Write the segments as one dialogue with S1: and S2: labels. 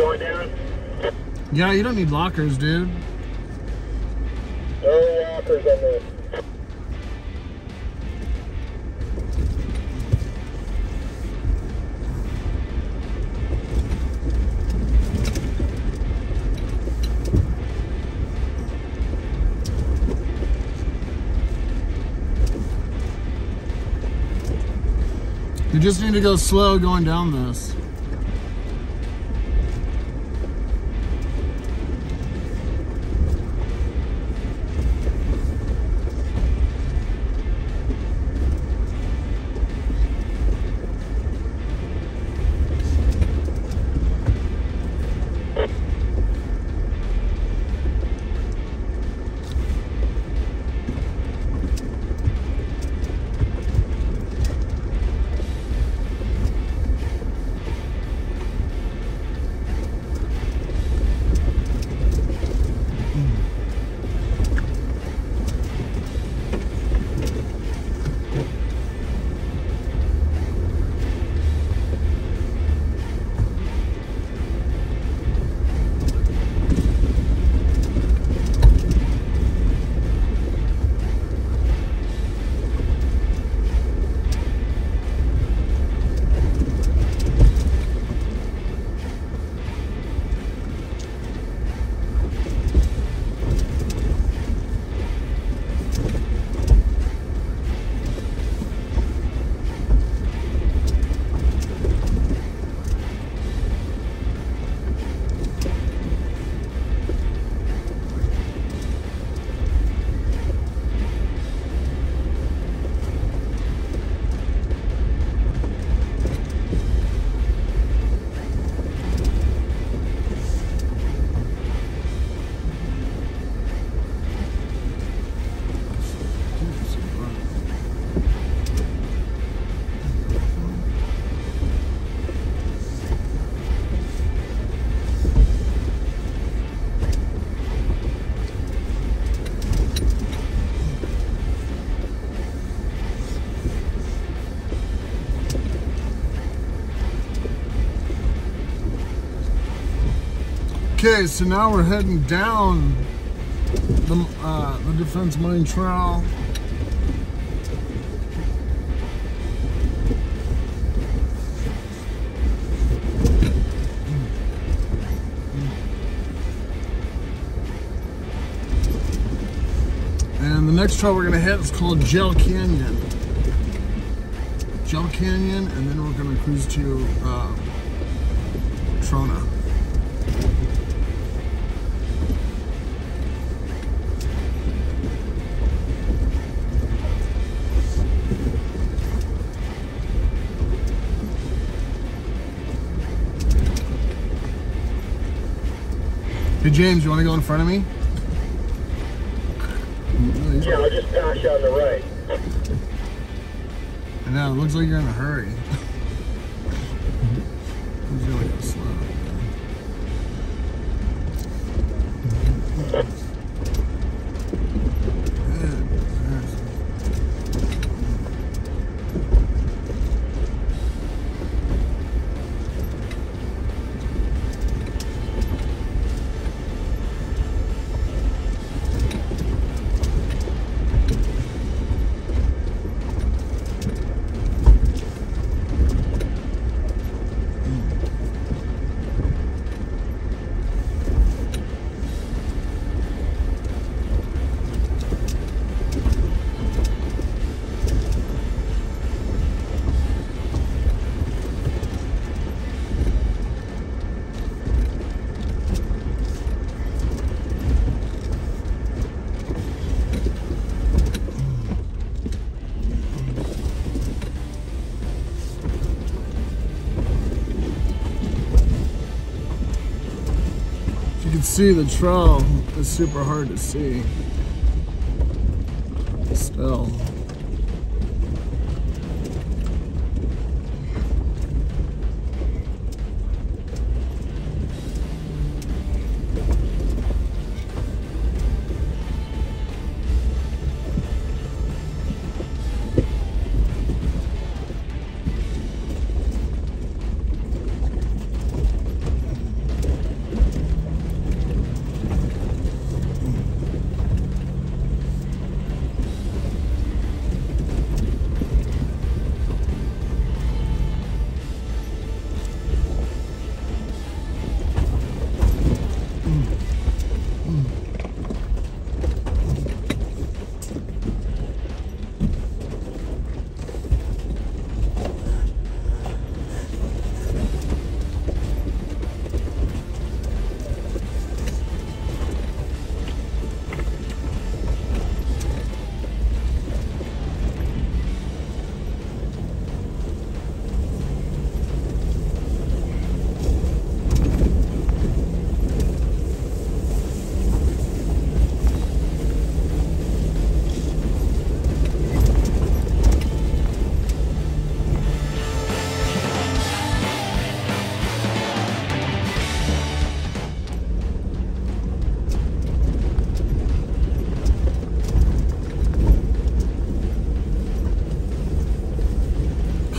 S1: going down?
S2: Yeah, you don't need lockers, dude.
S1: No lockers on this.
S2: You just need to go slow going down this. Okay, so now we're heading down the, uh, the Defense Mine Trail. And the next trail we're gonna hit is called Gel Canyon. Gel Canyon, and then we're gonna cruise to uh, Trona. Hey James, you want to go in front of me?
S1: Yeah, I'll just pass you on the right.
S2: I know, it looks like you're in a hurry. see the trail is super hard to see. Still.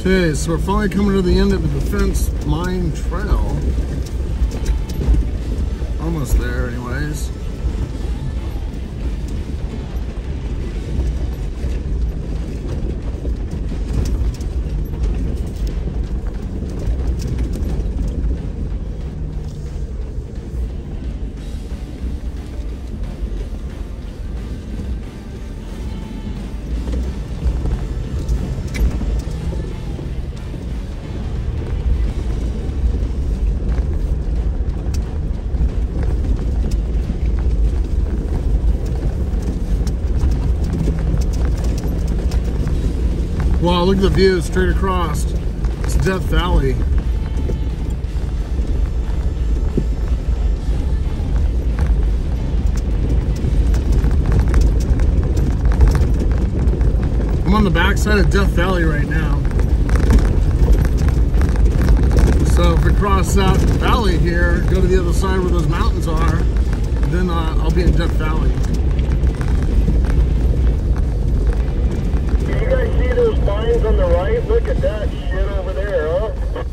S2: Okay, so we're finally coming to the end of the Defense Mine Trail. Almost there, anyways. The view straight across. It's Death Valley. I'm on the backside of Death Valley right now. So if we cross that valley here, go to the other side where those mountains are, then uh, I'll be in Death Valley.
S1: Do you guys see those mines on the right? Look at that shit over there, huh?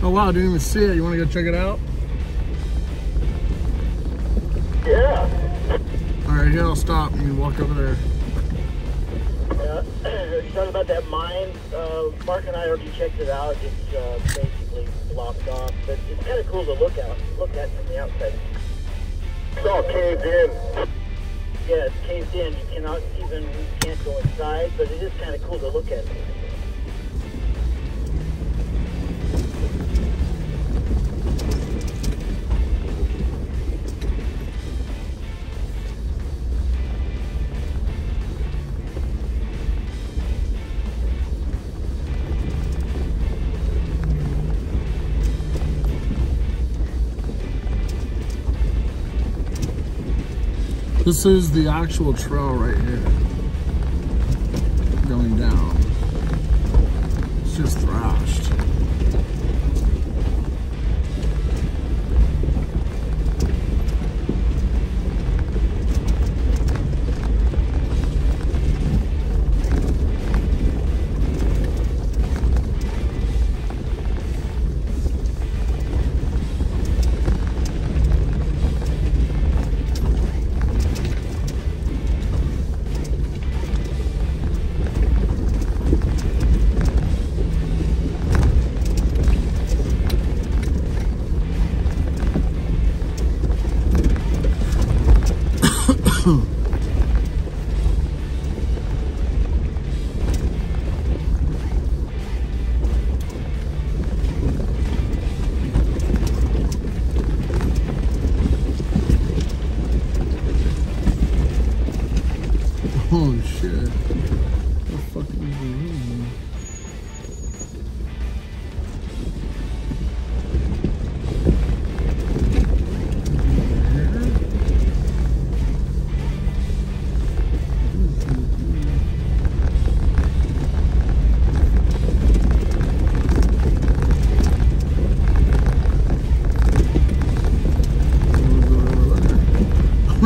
S2: Oh wow, I didn't even see it. You want to go check it out?
S1: Yeah.
S2: All right, here I'll stop and you walk over there.
S1: Yeah. It's talking about that mine. Uh, Mark and I already checked it out. It's uh, basically blocked off, but it's kind of cool to look out, look at from the outside. It's all caved in. Yeah, it's caved in. You cannot even you can't go inside, but it is kind of cool to look at.
S2: This is the actual trail right here. Going down. It's just thrashed.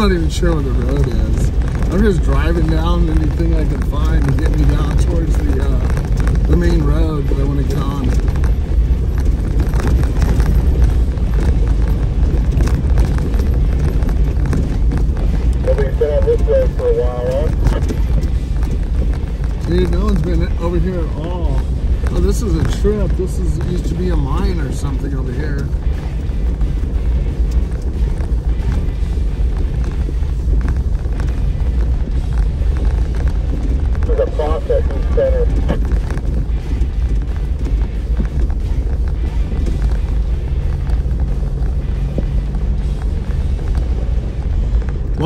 S2: Not even sure what the road is. I'm just driving down anything I can find to get me down towards the uh, the main road that I want to get on. Dude, no one's been over here at all. Oh, this is a trip. This is used to be a mine or something over here.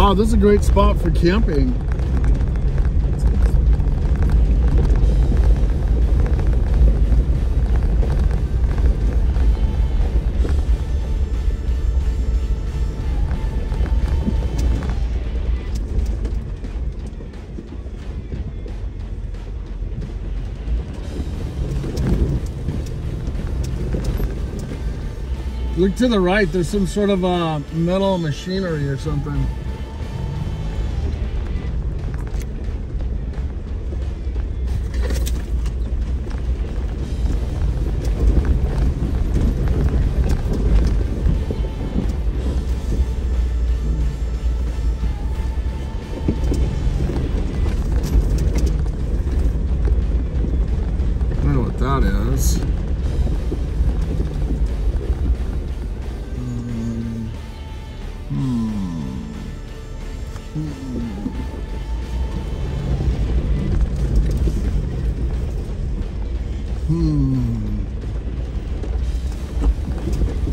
S2: Wow, this is a great spot for camping. Look to the right, there's some sort of uh, metal machinery or something.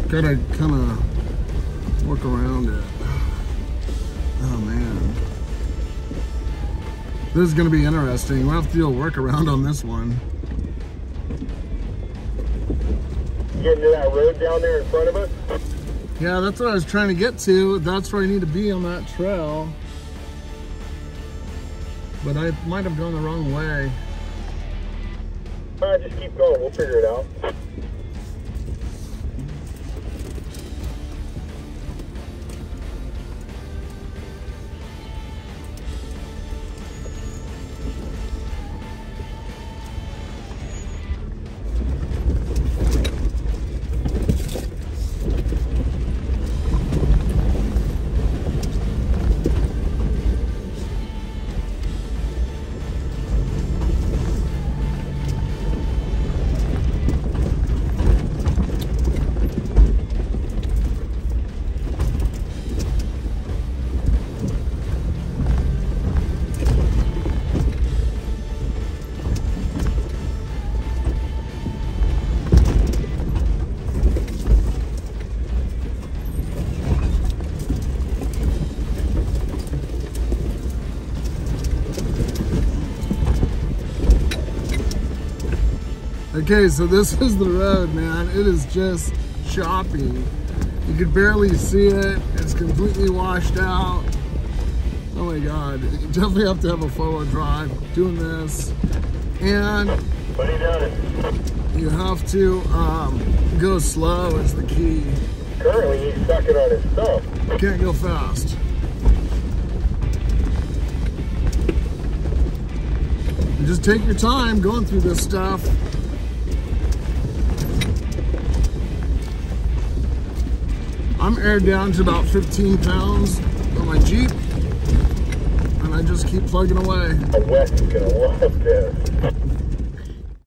S2: Gotta kind of work around it. Oh man. This is gonna be interesting. We'll have to do a workaround on this one.
S1: Getting to that road down there in front of us?
S2: Yeah, that's what I was trying to get to. That's where I need to be on that trail. But I might have gone the wrong way.
S1: Uh, just keep going. We'll figure it out.
S2: Okay, so this is the road, man. It is just choppy. You can barely see it. It's completely washed out. Oh my God. You definitely have to have a four-wheel drive doing this. And
S1: Buddy down it.
S2: you have to um, go slow is the key.
S1: Currently, he's sucking on his thumb.
S2: You can't go fast. Just take your time going through this stuff. I'm aired down to about 15 pounds on my Jeep, and I just keep plugging away.
S1: Gonna love this.